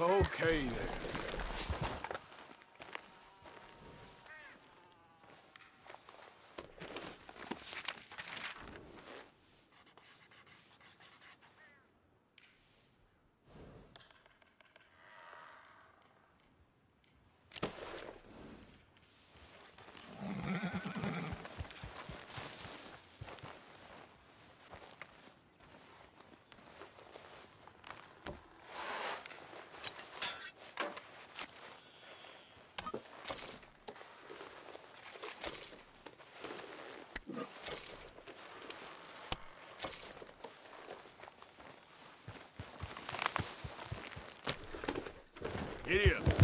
Okay then. Querido.